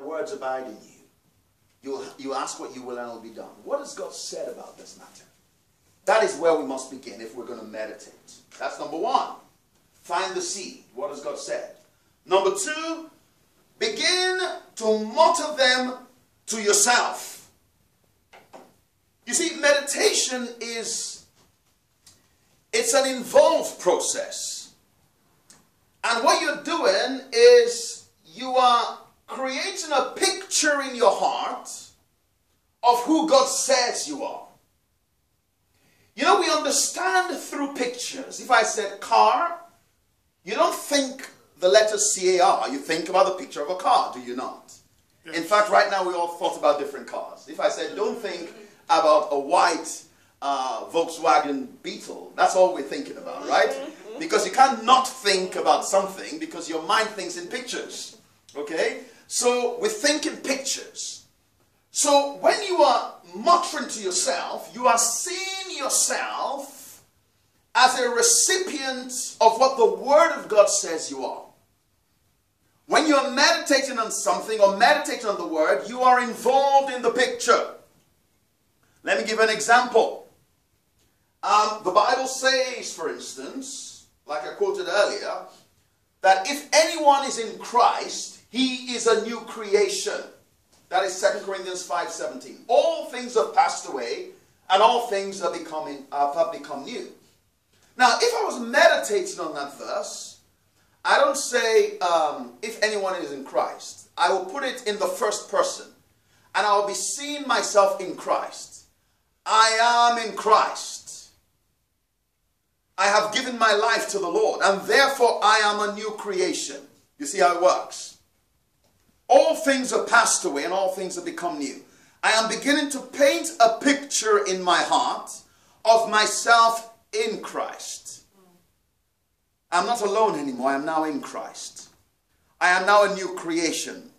words abide in you. You, you ask what you will and it will be done. What has God said about this matter? That is where we must begin if we're going to meditate. That's number one. Find the seed. What has God said? Number two, begin to mutter them to yourself. You see, meditation is it's an involved process. And what you're doing is you are creating a picture in your heart of who God says you are. You know, we understand through pictures. If I said car, you don't think the letter C-A-R. You think about the picture of a car, do you not? Yes. In fact, right now we all thought about different cars. If I said, don't think about a white uh, Volkswagen Beetle, that's all we're thinking about, right? Because you can't not think about something because your mind thinks in pictures. Okay? So we think in pictures. So when you are muttering to yourself, you are seeing yourself as a recipient of what the Word of God says you are. When you are meditating on something or meditating on the Word, you are involved in the picture. Let me give an example. Um, the Bible says, for instance, like I quoted earlier, that if anyone is in Christ, he is a new creation. That is 2 Corinthians 5.17. All things have passed away, and all things are becoming, uh, have become new. Now, if I was meditating on that verse, I don't say, um, if anyone is in Christ. I will put it in the first person, and I will be seeing myself in Christ. I am in Christ. I have given my life to the Lord, and therefore I am a new creation. You see how it works? All things are passed away and all things have become new. I am beginning to paint a picture in my heart of myself in Christ. I'm not alone anymore. I am now in Christ. I am now a new creation.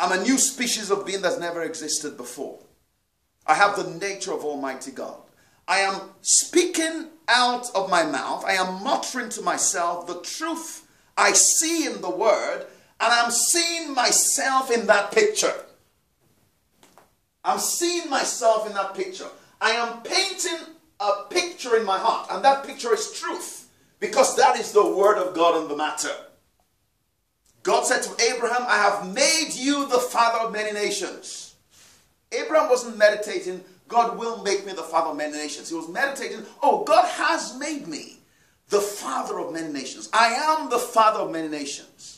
I'm a new species of being that's never existed before. I have the nature of Almighty God. I am speaking out of my mouth. I am muttering to myself the truth I see in the Word and I'm seeing myself in that picture. I'm seeing myself in that picture. I am painting a picture in my heart, and that picture is truth because that is the word of God on the matter. God said to Abraham, I have made you the father of many nations. Abraham wasn't meditating, God will make me the father of many nations. He was meditating, oh, God has made me the father of many nations. I am the father of many nations.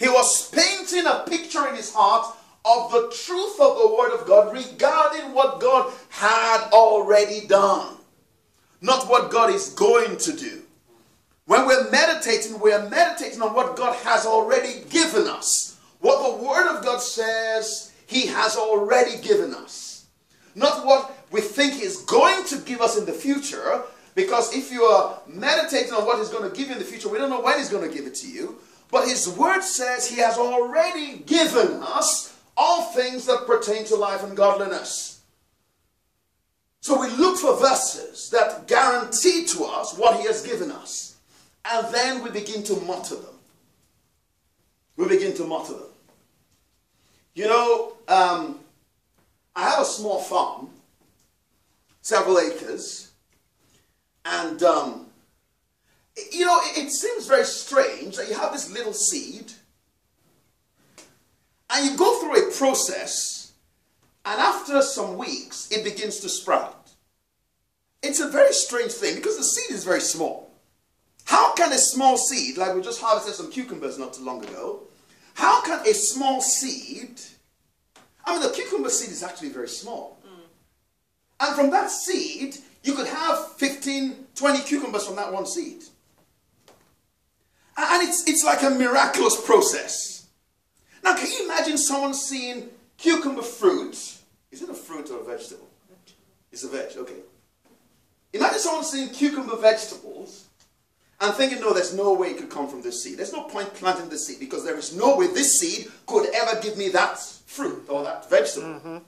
He was painting a picture in his heart of the truth of the Word of God regarding what God had already done, not what God is going to do. When we're meditating, we're meditating on what God has already given us. What the Word of God says He has already given us. Not what we think He's going to give us in the future, because if you are meditating on what He's going to give you in the future, we don't know when He's going to give it to you. But his word says he has already given us all things that pertain to life and godliness. So we look for verses that guarantee to us what he has given us. And then we begin to mutter them. We begin to mutter them. You know, um, I have a small farm, several acres, and um, you know, it seems very strange that you have this little seed and you go through a process and after some weeks it begins to sprout. It's a very strange thing because the seed is very small. How can a small seed, like we just harvested some cucumbers not too long ago, how can a small seed, I mean the cucumber seed is actually very small. Mm. And from that seed, you could have 15, 20 cucumbers from that one seed. And it's, it's like a miraculous process. Now, can you imagine someone seeing cucumber fruit? Is it a fruit or a vegetable? It's a veg, okay. Imagine someone seeing cucumber vegetables and thinking, no, there's no way it could come from this seed. There's no point planting this seed because there is no way this seed could ever give me that fruit or that vegetable. Mm -hmm.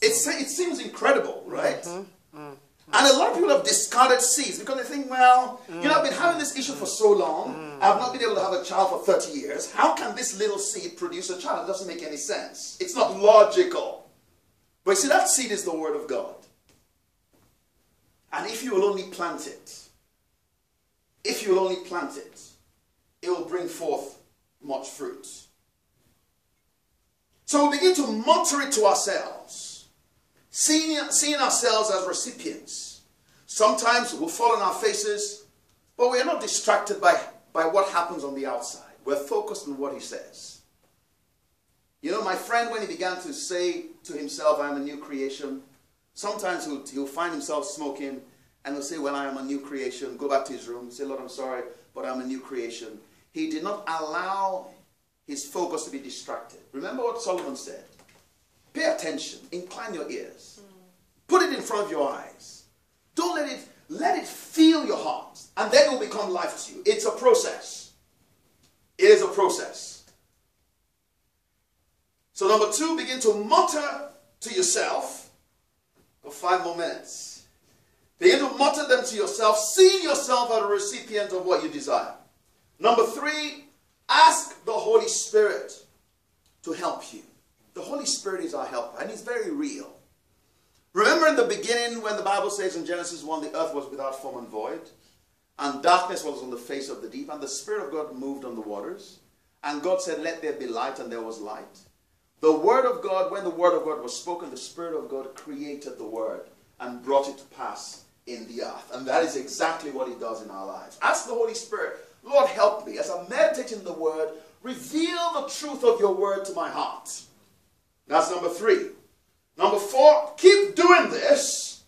It's, it seems incredible, right? Mm -hmm. And a lot of people have discarded seeds because they think, well, you know, I've been having this issue for so long. I've not been able to have a child for 30 years. How can this little seed produce a child? It doesn't make any sense. It's not logical. But you see, that seed is the Word of God. And if you will only plant it, if you will only plant it, it will bring forth much fruit. So we begin to mutter it to ourselves, seeing, seeing ourselves as recipients. Sometimes we'll fall on our faces, but we are not distracted by, by what happens on the outside. We're focused on what he says. You know, my friend, when he began to say to himself, I am a new creation, sometimes he'll, he'll find himself smoking and he'll say, Well, I am a new creation. Go back to his room, say, Lord, I'm sorry, but I'm a new creation. He did not allow his focus to be distracted. Remember what Solomon said pay attention, incline your ears, put it in front of your eyes. Don't let it let it fill your heart, and then it will become life to you. It's a process. It is a process. So, number two, begin to mutter to yourself for five more minutes. Begin to mutter them to yourself, seeing yourself as a recipient of what you desire. Number three, ask the Holy Spirit to help you. The Holy Spirit is our helper, and He's very real. Remember in the beginning when the Bible says in Genesis 1 the earth was without form and void, and darkness was on the face of the deep, and the Spirit of God moved on the waters, and God said, Let there be light, and there was light. The Word of God, when the Word of God was spoken, the Spirit of God created the Word and brought it to pass in the earth. And that is exactly what He does in our lives. Ask the Holy Spirit, Lord, help me as I meditate in the Word, reveal the truth of your Word to my heart. That's number three. Number four, keep doing this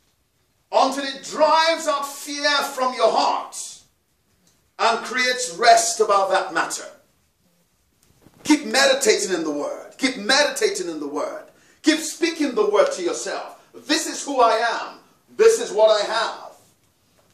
until it drives out fear from your heart and creates rest about that matter. Keep meditating in the Word. Keep meditating in the Word. Keep speaking the Word to yourself. This is who I am. This is what I have.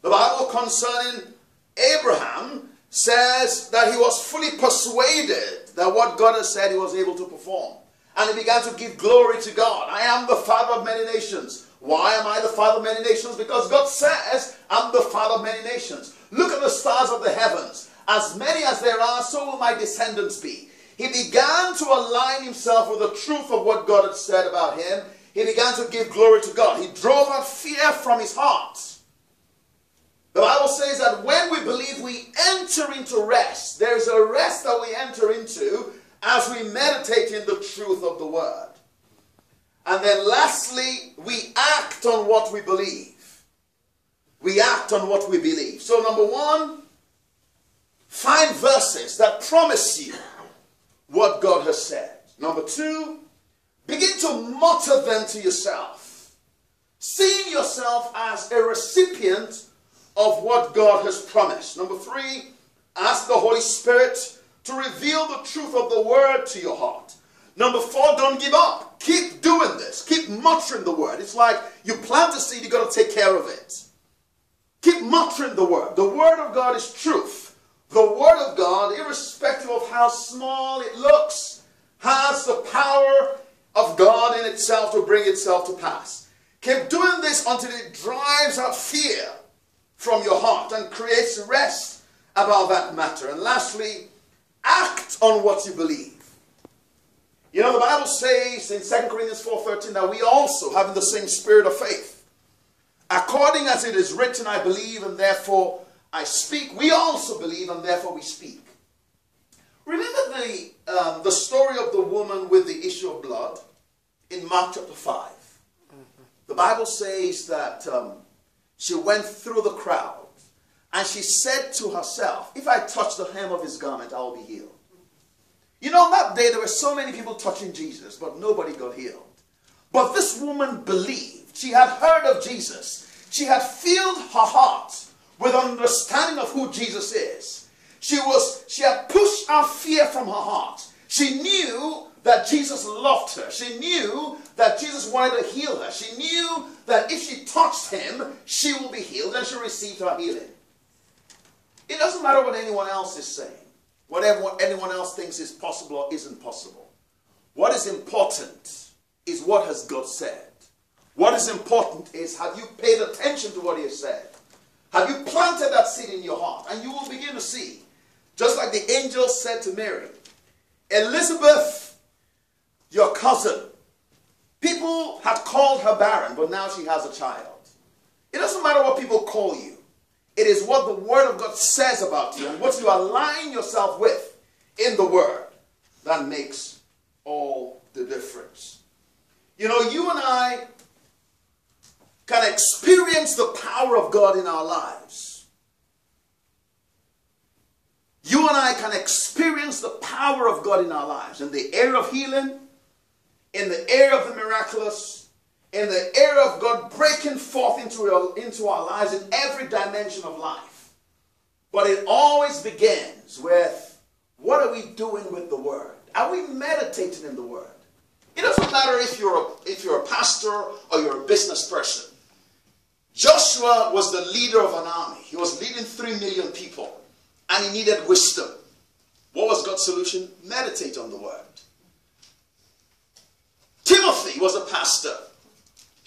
The Bible concerning Abraham says that he was fully persuaded that what God has said he was able to perform. And he began to give glory to God. I am the father of many nations. Why am I the father of many nations? Because God says, I'm the father of many nations. Look at the stars of the heavens. As many as there are, so will my descendants be. He began to align himself with the truth of what God had said about him. He began to give glory to God. He drove out fear from his heart. The Bible says that when we believe we enter into rest, there is a rest that we enter into as we meditate in the truth of the word. And then lastly, we act on what we believe. We act on what we believe. So, number one, find verses that promise you what God has said. Number two, begin to mutter them to yourself, seeing yourself as a recipient of what God has promised. Number three, ask the Holy Spirit to reveal the truth of the word to your heart. Number four, don't give up. Keep doing this. Keep muttering the word. It's like you plant a seed, you got to take care of it. Keep muttering the word. The word of God is truth. The word of God, irrespective of how small it looks, has the power of God in itself to bring itself to pass. Keep doing this until it drives out fear from your heart and creates rest about that matter. And lastly, act on what you believe. You know, the Bible says in 2 Corinthians 4.13 that we also, having the same spirit of faith, according as it is written, I believe and therefore I speak. We also believe and therefore we speak. Remember the, um, the story of the woman with the issue of blood in Mark chapter 5. The Bible says that um, she went through the crowd and she said to herself, If I touch the hem of his garment, I will be healed. You know, that day there were so many people touching Jesus, but nobody got healed. But this woman believed. She had heard of Jesus. She had filled her heart with understanding of who Jesus is. She was she had pushed out fear from her heart. She knew that Jesus loved her. She knew that Jesus wanted to heal her. She knew that if she touched him, she will be healed, and she received her healing. It doesn't matter what anyone else is saying, whatever anyone else thinks is possible or isn't possible. What is important is what has God said. What is important is have you paid attention to what he has said? Have you planted that seed in your heart? And you will begin to see, just like the angel said to Mary, Elizabeth, your cousin, people had called her barren, but now she has a child. It doesn't matter what people call you. It is what the Word of God says about you and what you align yourself with in the Word that makes all the difference. You know, you and I can experience the power of God in our lives. You and I can experience the power of God in our lives in the area of healing, in the area of the miraculous, in the area of God breaking forth into our, into our lives in every dimension of life. But it always begins with what are we doing with the Word? Are we meditating in the Word? It doesn't matter if you're a, if you're a pastor or you're a business person. Joshua was the leader of an army. He was leading three million people, and he needed wisdom. What was God's solution? Meditate on the Word. Timothy was a pastor.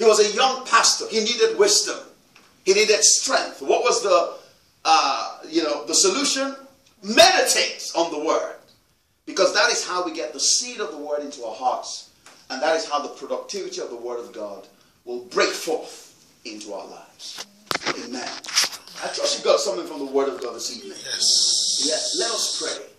He was a young pastor. He needed wisdom. He needed strength. What was the, uh, you know, the solution? Meditate on the word. Because that is how we get the seed of the word into our hearts. And that is how the productivity of the word of God will break forth into our lives. Amen. I trust you got something from the word of God this evening. Yes. Yes. Let us pray.